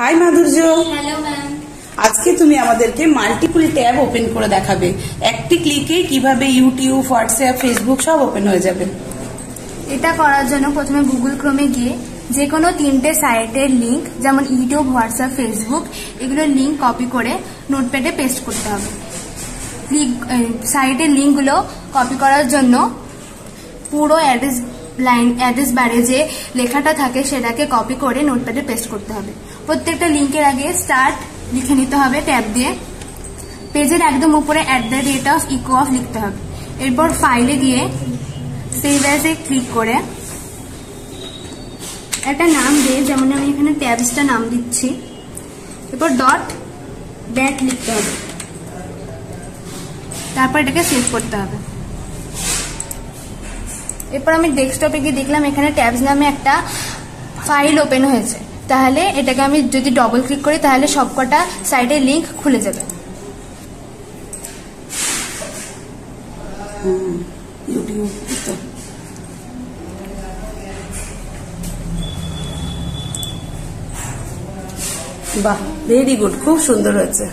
High মাধুর্য hello ma'am আজকে তুমি আমাদেরকে মাল্টিপল ট্যাব ওপেন করে দেখাবে। একটি ক্লিকে কীভাবে ইউটিউব হোয়াটসঅ্যাপ ফেসবুক সব ওপেন হয়ে যাবে। এটা করার জন্য প্রথমে গুগল ক্রোমে গিয়ে যে কোনো তিনটে সাইটের লিংক যেমন ইউটিউব হোয়াটসঅ্যাপ ফেসবুক এগুলোর লিংক কপি করে নোটপ্যাডে পেস্ট করতে হবে। সাইটের লিঙ্কগুলো কপি করার জন্য পুরো অ্যাড্রেস লাইন, অ্যাড্রেস বারে যে লেখাটা থাকে সেটাকে কপি করে নোটপ্যাডে পেস্ট করতে হবে। প্রত্যেকটা লিঙ্কের আগে স্টার্ট লিখে নিতে হবে ট্যাব দিয়ে। পেজের একদম উপরে at the rate of echo off লিখতে হবে। এরপর ফাইলে গিয়ে সেভ অ্যাজে ক্লিক করে একটা নাম দিয়ে, যেমন আমি এখানে ট্যাবসটা নাম দিচ্ছি, এরপর ডট ব্যাট লিখতে হবে। তারপর এটাকে সেভ করতে হবে। এরপর আমি ডেস্কটপে গিয়ে দেখলাম এখানে ট্যাবস নামে একটা ফাইল ওপেন হয়েছে। তাহলে এটাকে আমি যদি ডবল ক্লিক করি, তাহলে সবকটা সাইডের লিঙ্ক খুলে যাবে। বাহ ভেরি গুড খুব সুন্দর হয়েছে।